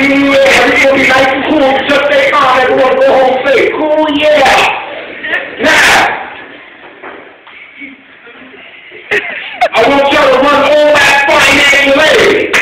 Yeah, it's going to be nice and cool. Just stay calm. Everyone go home safe. Cool, yeah. Now, I want y'all to run all that financial aid.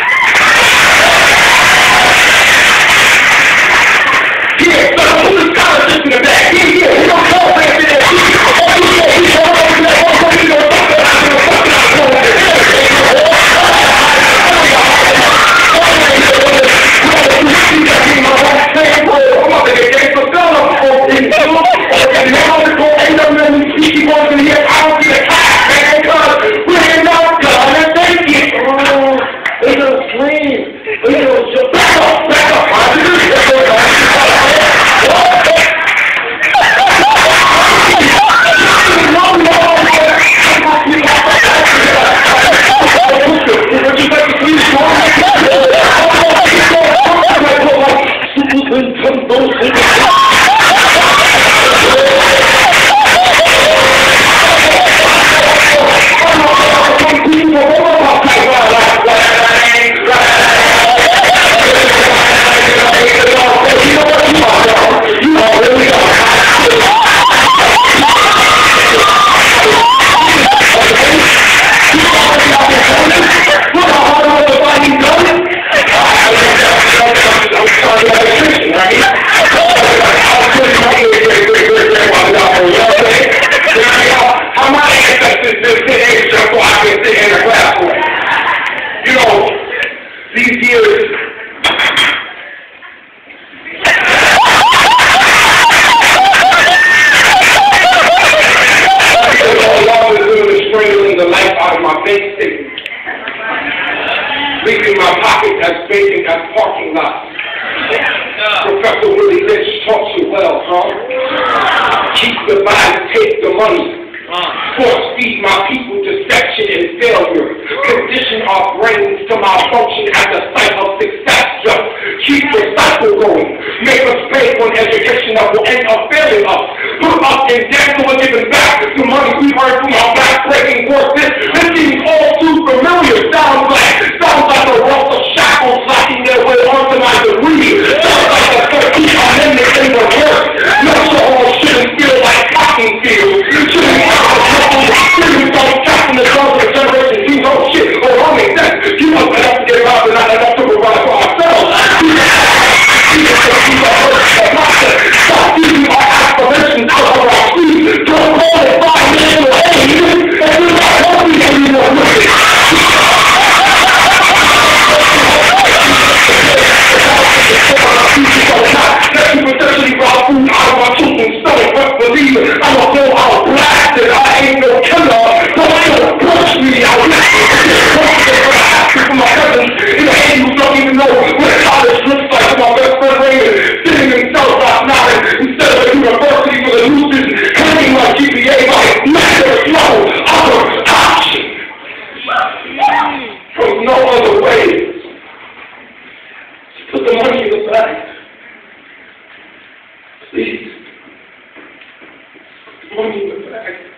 these years Leaving my pocket as vacant as parking lot. Professor Willie Lynch taught you well, huh? Keep the mind, take the money. Force feed my people deception and failure our brains to malfunction at the sight of success. Just keep your cycle going. Make us pay for an education that will end up failing us. Put us in debt so we're giving back the money we earn no other way to put the money in the aside. Please, put the money in the aside.